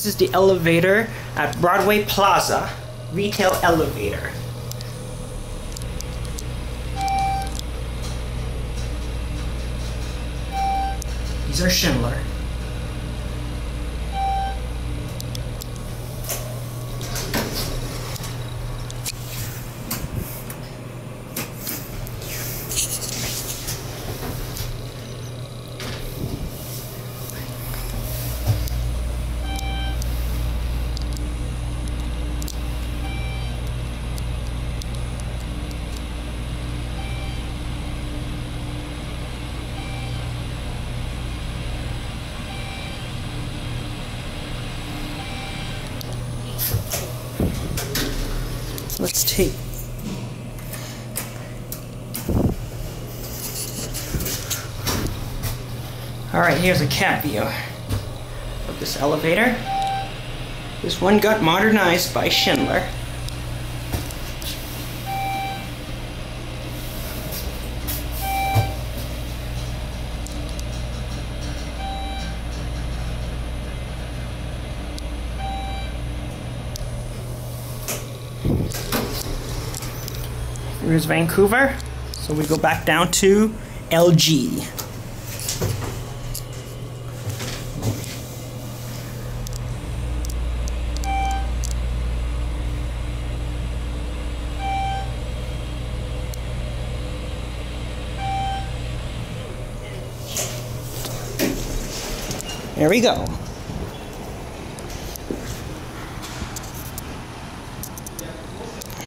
This is the elevator at Broadway Plaza, retail elevator. These are Schindler. Let's take Alright, here's a cat view of this elevator. This one got modernized by Schindler. Here's Vancouver. So we go back down to LG. There we go.